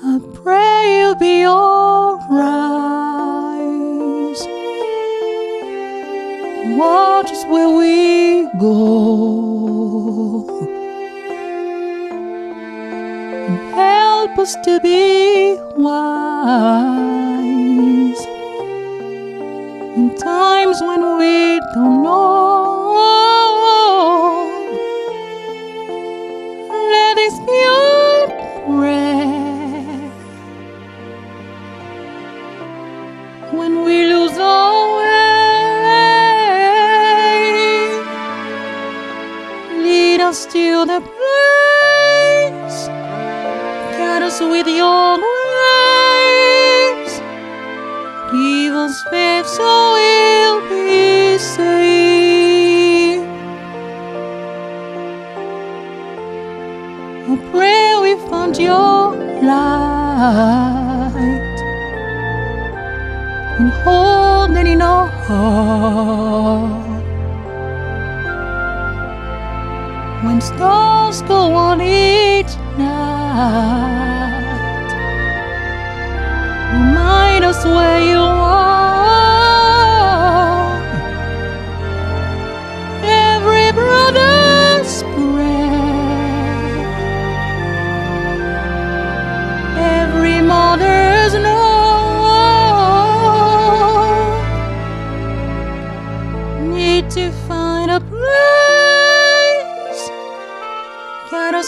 I pray you'll be alright. Watch us where we go help us to be wise in times when we don't know. When we lose our way. Lead us to the place. Guide us with your grace. Give us faith so we'll be saved. I pray we found your light and hold it in our heart. When stars go on each night, remind us where you are.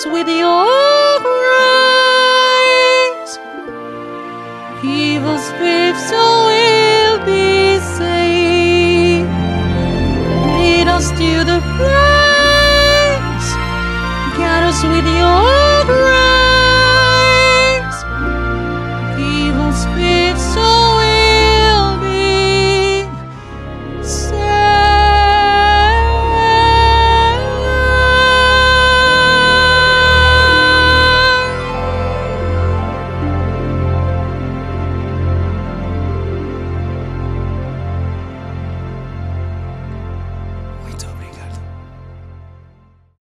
With your